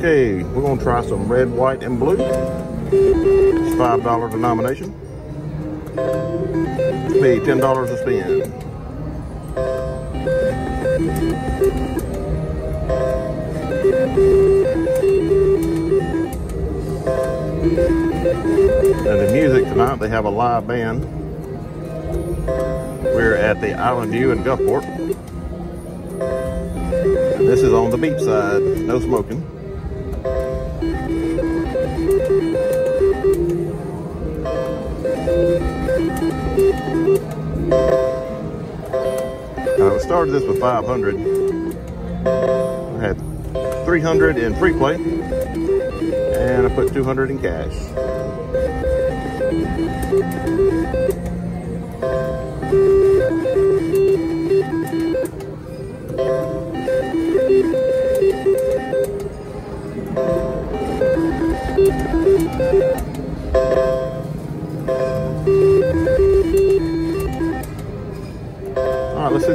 Okay, we're gonna try some red, white, and blue. It's five dollar denomination. Pay ten dollars a spin. And the music tonight, they have a live band. We're at the Island View in Gulfport. And this is on the beach side, no smoking. We started this with 500. I had 300 in free play, and I put 200 in cash.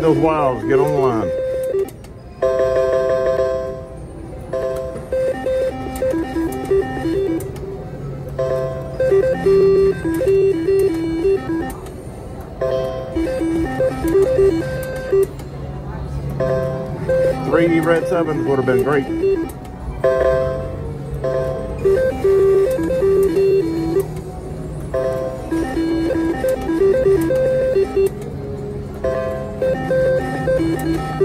Those wilds get on the line. Three red sevens would have been great. Come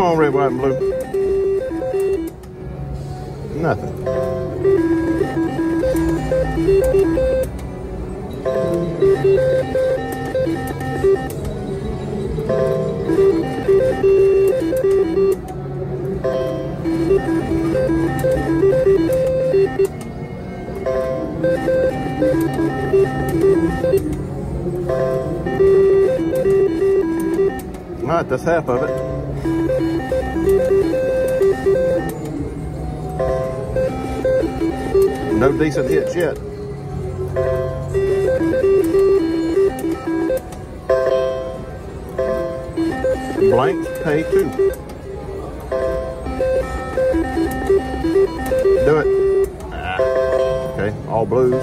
on, red, white, and blue. Nothing. Right, that's half of it. No decent hits yet. Blank pay two. Do it. Ah, okay, all blues.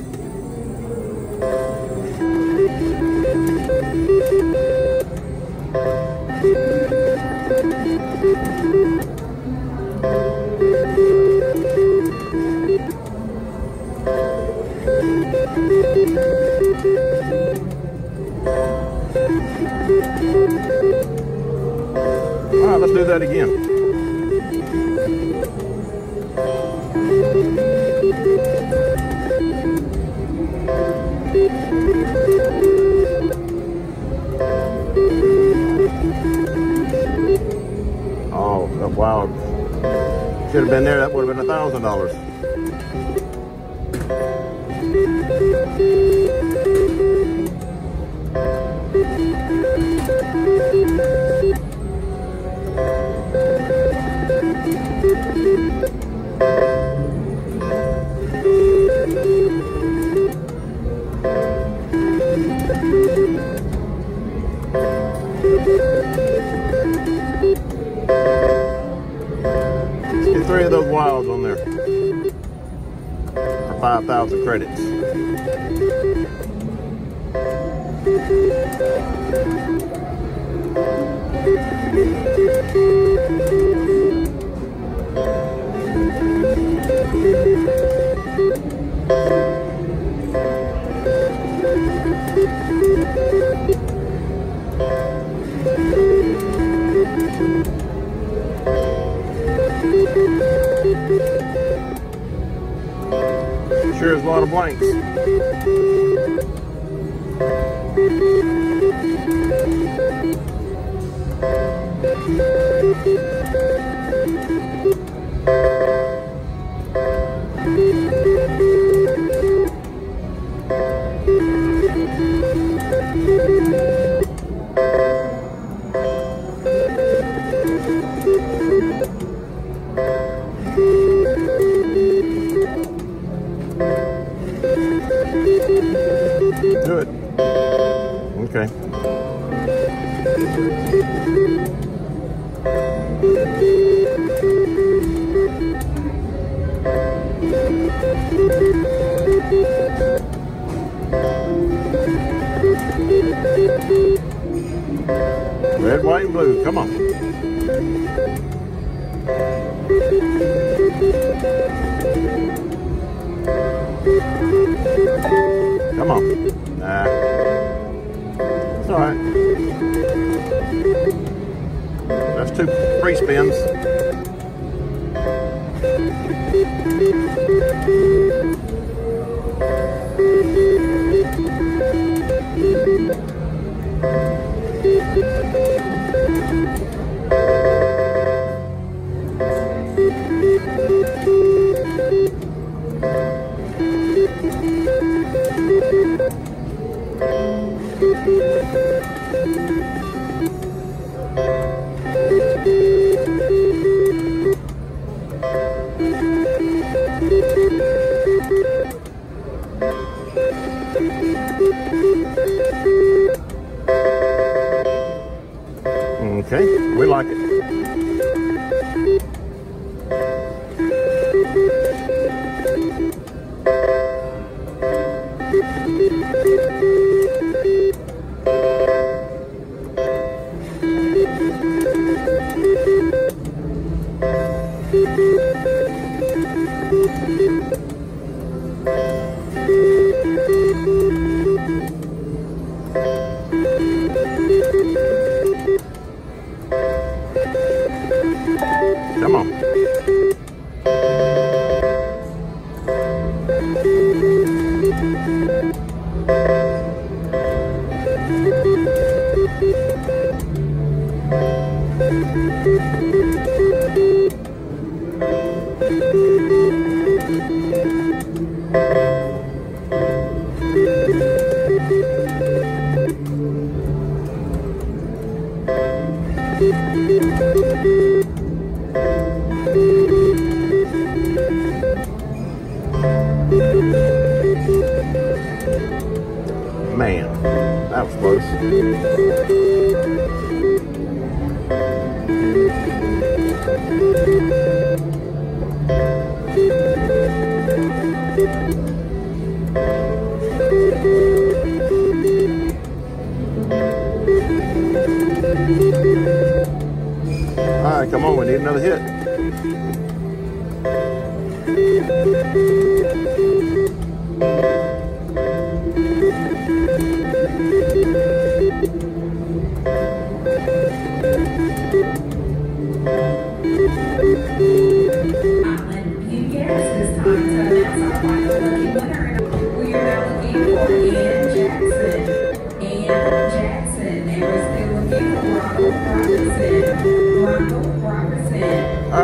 Wow. Should have been there, that would have been a $1,000. three of those wilds on there for 5,000 credits. Sure is a Do it. Okay. Red, white, and blue. Come on. Come on. Nah. It's all right. That's two free spins. Okay, we like it. Come on. Man, that was close. All right, come on, we need another hit. Island.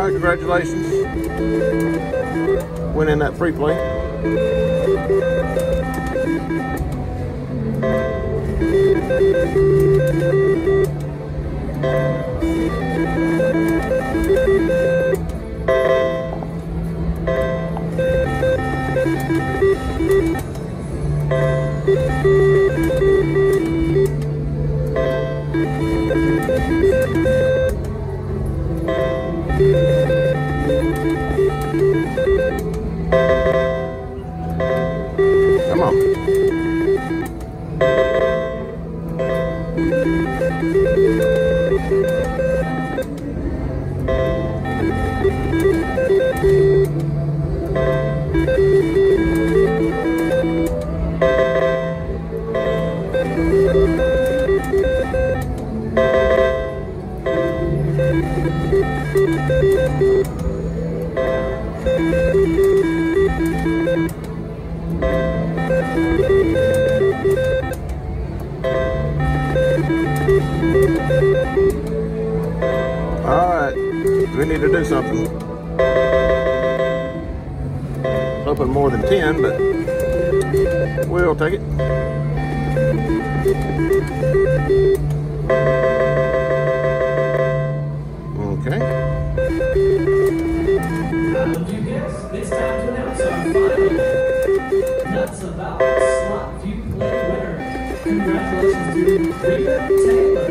Right, congratulations. Winning that free play. Come on. Right, we need to do something. Hoping more than 10, but we'll take it. Okay. Would you guess? It's time to announce our final about slot view play congratulations to Rita Taylor.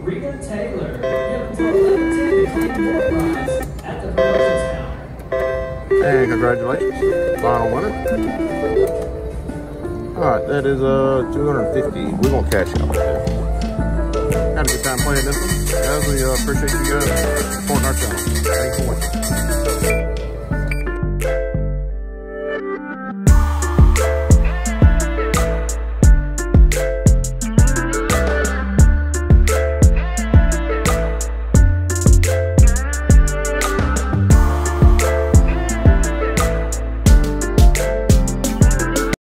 Rita Taylor. You have until 11 to claim prize at the promotions counter. And congratulations, final winner. All right, that is uh 250. We're gonna cash out. Had a good time playing this one. Guys, we uh, appreciate you guys supporting our channel. Thanks for watching.